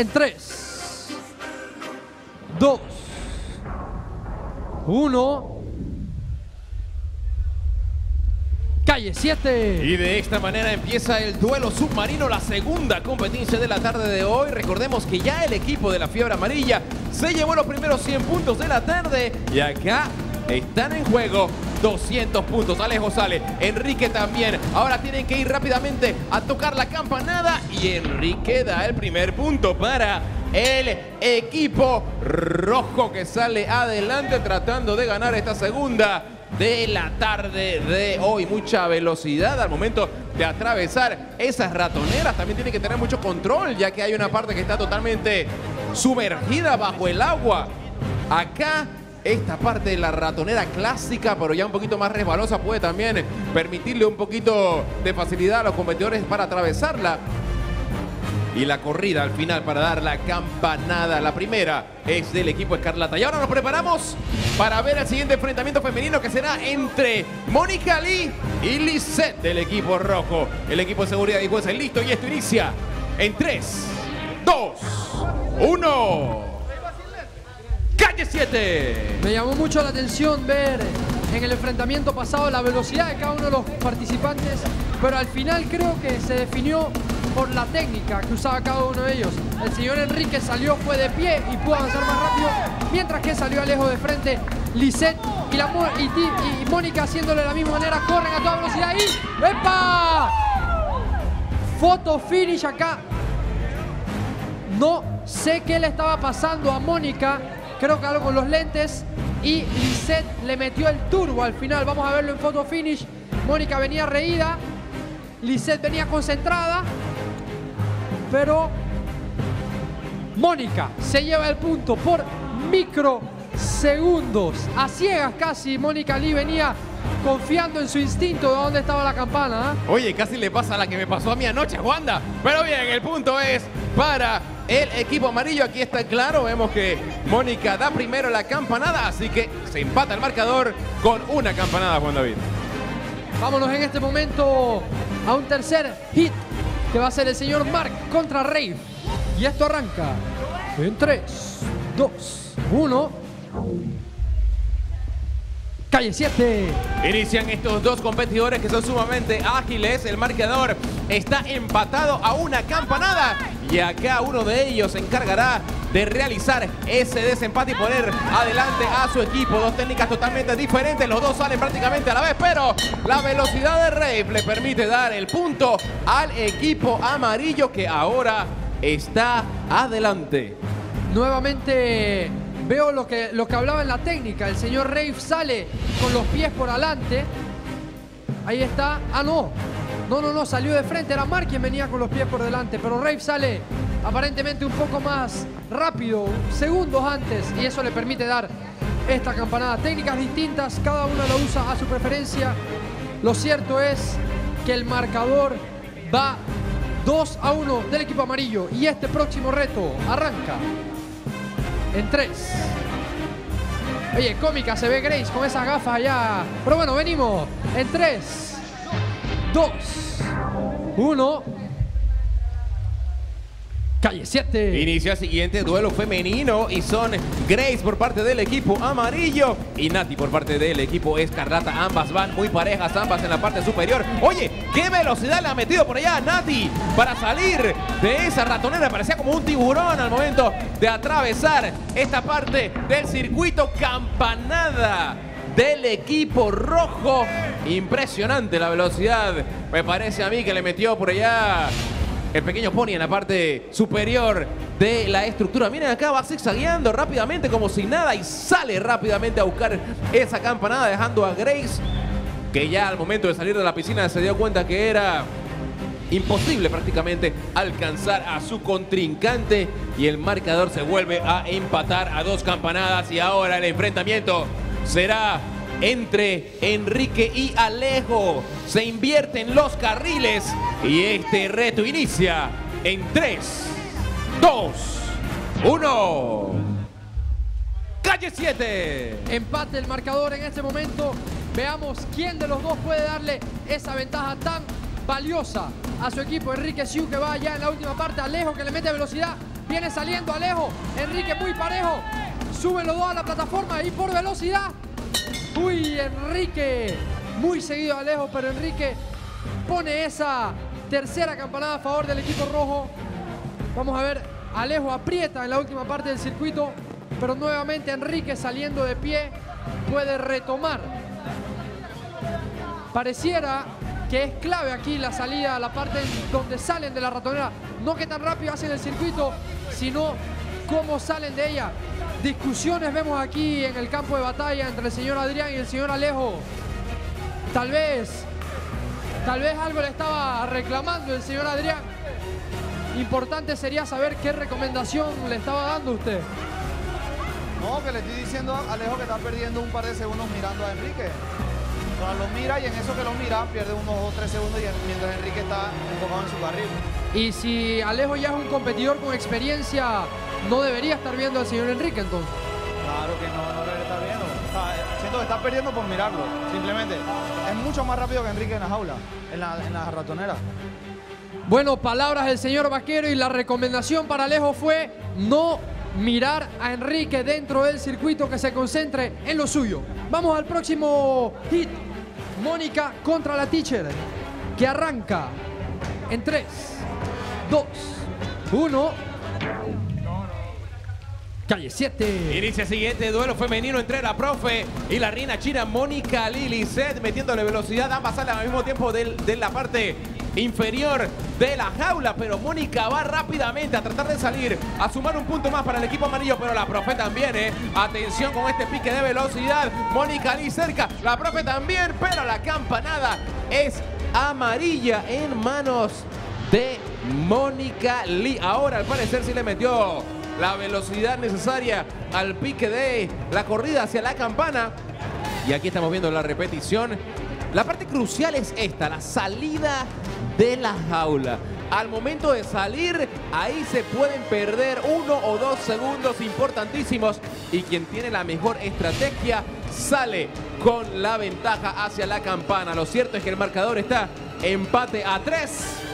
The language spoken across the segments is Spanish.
En 3, 2, 1. Calle 7. Y de esta manera empieza el duelo submarino, la segunda competencia de la tarde de hoy. Recordemos que ya el equipo de la Fiebre Amarilla se llevó los primeros 100 puntos de la tarde. Y acá están en juego 200 puntos. Alejo sale, Enrique también. Ahora tienen que ir rápidamente a tocar la campanada. Y Enrique da el primer punto para el equipo rojo que sale adelante tratando de ganar esta segunda de la tarde de hoy. Mucha velocidad al momento de atravesar esas ratoneras. También tiene que tener mucho control, ya que hay una parte que está totalmente sumergida bajo el agua. Acá esta parte de la ratonera clásica, pero ya un poquito más resbalosa, puede también permitirle un poquito de facilidad a los competidores para atravesarla. Y la corrida al final para dar la campanada. La primera es del equipo Escarlata. Y ahora nos preparamos para ver el siguiente enfrentamiento femenino que será entre Mónica Lee y Lisette del equipo rojo. El equipo de seguridad y jueces listo y esto inicia en 3, 2, 1. Calle 7. Me llamó mucho la atención ver en el enfrentamiento pasado la velocidad de cada uno de los participantes, pero al final creo que se definió por la técnica que usaba cada uno de ellos. El señor Enrique salió, fue de pie y pudo avanzar más rápido, mientras que salió Alejo de frente. Lisette y, Mónica haciéndolo de la misma manera, corren a toda velocidad y ¡epa! Foto finish acá. No sé qué le estaba pasando a Mónica, creo que algo con los lentes y Lisette le metió el turbo al final. Vamos a verlo en foto finish. Mónica venía reída, Lisette venía concentrada, pero Mónica se lleva el punto por microsegundos. A ciegas casi, Mónica Lee venía confiando en su instinto de dónde estaba la campana. ¿eh? Oye, casi le pasa la que me pasó a mí anoche, Wanda. Pero bien, el punto es para el equipo amarillo. Aquí está claro, vemos que Mónica da primero la campanada, así que se empata el marcador con una campanada, Juan David. Vámonos en este momento a un tercer hit que va a ser el señor Mark contra Rave. Y esto arranca en 3, 2, 1. Calle 7. Inician estos dos competidores que son sumamente ágiles. El marcador está empatado a una campanada. Y acá uno de ellos se encargará de realizar ese desempate y poner adelante a su equipo. Dos técnicas totalmente diferentes. Los dos salen prácticamente a la vez, pero la velocidad de Rave le permite dar el punto al equipo amarillo que ahora está adelante. Nuevamente veo lo que, lo que hablaba en la técnica. El señor Rave sale con los pies por adelante. Ahí está. Ah, no. No, no, no, salió de frente. Era Mark quien venía con los pies por delante. Pero Rave sale aparentemente un poco más rápido, segundos antes. Y eso le permite dar esta campanada. Técnicas distintas, cada una lo usa a su preferencia. Lo cierto es que el marcador va 2 a 1 del equipo amarillo. Y este próximo reto arranca en 3. Oye, cómica se ve Grace con esas gafas allá. Pero bueno, venimos en 3, 2, 1. Calle 7. Inicia el siguiente duelo femenino y son Grace por parte del equipo amarillo y Nati por parte del equipo escarlata. Ambas van muy parejas, ambas en la parte superior. Oye, qué velocidad le ha metido por allá Nati para salir de esa ratonera. Parecía como un tiburón al momento de atravesar esta parte del circuito campanada del equipo rojo. Impresionante la velocidad. Me parece a mí que le metió por allá el pequeño pony en la parte superior de la estructura. Miren acá, va zigzagueando rápidamente como si nada y sale rápidamente a buscar esa campanada dejando a Grace que ya al momento de salir de la piscina se dio cuenta que era imposible prácticamente alcanzar a su contrincante y el marcador se vuelve a empatar a dos campanadas y ahora el enfrentamiento será entre Enrique y Alejo. Se invierten los carriles y este reto inicia en 3, 2, 1. Calle 7. Empate el marcador en este momento. Veamos quién de los dos puede darle esa ventaja tan valiosa a su equipo. Enrique Siu que va ya en la última parte. Alejo que le mete velocidad. Viene saliendo Alejo. Enrique muy parejo. Suben los dos a la plataforma y por velocidad. Enrique. Muy seguido Alejo, pero Enrique pone esa tercera campanada a favor del equipo rojo. Vamos a ver, Alejo aprieta en la última parte del circuito, pero nuevamente Enrique saliendo de pie puede retomar. Pareciera que es clave aquí la salida la parte donde salen de la ratonera. No que tan rápido hacen el circuito, sino cómo salen de ella. Discusiones vemos aquí en el campo de batalla entre el señor Adrián y el señor Alejo. Tal vez, tal vez algo le estaba reclamando el señor Adrián. Importante sería saber qué recomendación le estaba dando usted. No, que le estoy diciendo a Alejo que está perdiendo un par de segundos mirando a Enrique. O sea, lo mira y en eso que lo mira pierde unos 2 3 segundos y mientras Enrique está enfocado en su carril. Y si Alejo ya es un competidor con experiencia, no debería estar viendo al señor Enrique entonces. Claro que no, no debe estar viendo. O sea, eh, siento que está perdiendo por mirarlo, simplemente. Es mucho más rápido que Enrique en la jaula, en la, en la ratonera. Bueno, palabras del señor Vaquero y la recomendación para Alejo fue no mirar a Enrique dentro del circuito, que se concentre en lo suyo. Vamos al próximo hit. Mónica contra la teacher, que arranca en 3, 2, 1. Calle 7. Inicia siguiente duelo femenino entre la profe y la reina china Mónica Lilicet metiéndole velocidad. Ambas salen al mismo tiempo del- de, la parte inferior de la jaula, pero Mónica va rápidamente a tratar de salir, a sumar un punto más para el equipo amarillo, pero la profe también, ¿eh? Atención con este pique de velocidad. Mónica Lee cerca, la profe también, pero la campanada es amarilla en manos de Mónica Lee. Ahora al parecer sí le metió la velocidad necesaria al pique de la corrida hacia la campana. Y aquí estamos viendo la repetición. La parte crucial es esta, la salida de la jaula. Al momento de salir, ahí se pueden perder uno o dos segundos importantísimos. Y quien tiene la mejor estrategia sale con la ventaja hacia la campana. Lo cierto es que el marcador está empate a tres.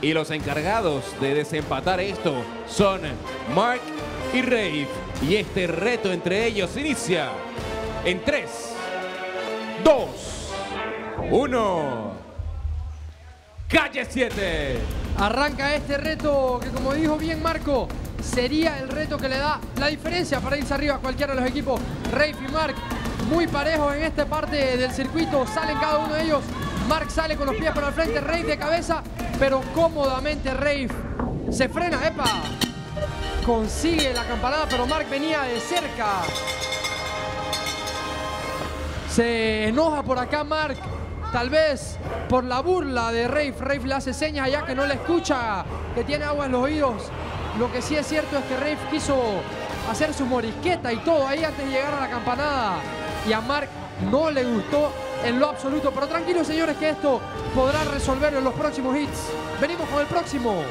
Y los encargados de desempatar esto son Mark y Rave. Y este reto entre ellos inicia en 3, 2, 1. Calle 7. Arranca este reto que como dijo bien Marco, sería el reto que le da la diferencia para irse arriba a cualquiera de los equipos. Rafe y Mark muy parejos en esta parte del circuito, salen cada uno de ellos. Mark sale con los pies por el frente, Rafe de cabeza, pero cómodamente Rafe se frena, epa. Consigue la campanada, pero Mark venía de cerca. Se enoja por acá Mark. Tal vez por la burla de Rafe. Rafe le hace señas allá que no le escucha, que tiene agua en los oídos. Lo que sí es cierto es que Rafe quiso hacer su morisqueta y todo ahí antes de llegar a la campanada. Y a Mark no le gustó en lo absoluto. Pero tranquilos señores que esto podrá resolverlo en los próximos hits. Venimos con el próximo.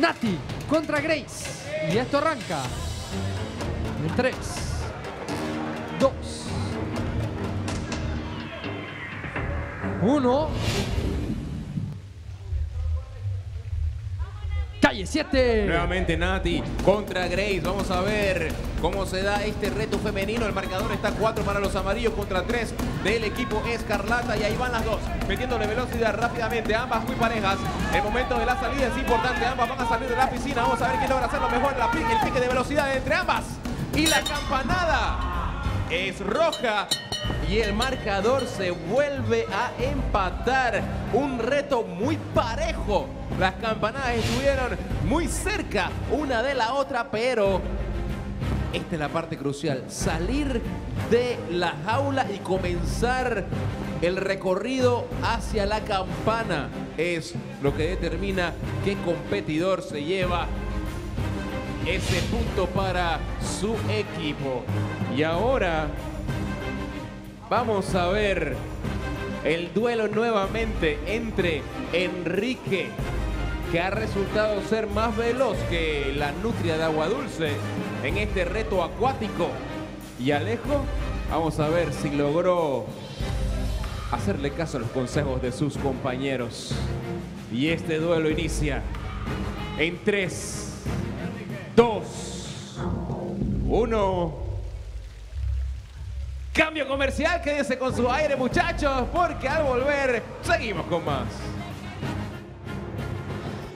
Nati contra Grace. Y esto arranca en 3, 2, 1. Calle 7. Nuevamente Nati contra Grace. Vamos a ver cómo se da este reto femenino. El marcador está 4 para los amarillos contra 3 del equipo Escarlata. Y ahí van las dos, metiéndole velocidad rápidamente. Ambas muy parejas. El momento de la salida es importante. Ambas van a salir de la piscina. Vamos a ver quién logra hacerlo mejor. La pique, el pique de velocidad entre ambas. Y la campanada es roja. Y el marcador se vuelve a empatar. Un reto muy parejo. Las campanadas estuvieron muy cerca una de la otra, pero esta es la parte crucial. Salir de la jaula y comenzar el recorrido hacia la campana es lo que determina qué competidor se lleva ese punto para su equipo. Y ahora vamos a ver el duelo nuevamente entre Enrique, que ha resultado ser más veloz que la nutria de agua dulce en este reto acuático. Y Alejo, vamos a ver si logró hacerle caso a los consejos de sus compañeros. Y este duelo inicia en 3, dos, uno. Cambio comercial, quédense con su aire muchachos, porque al volver seguimos con más.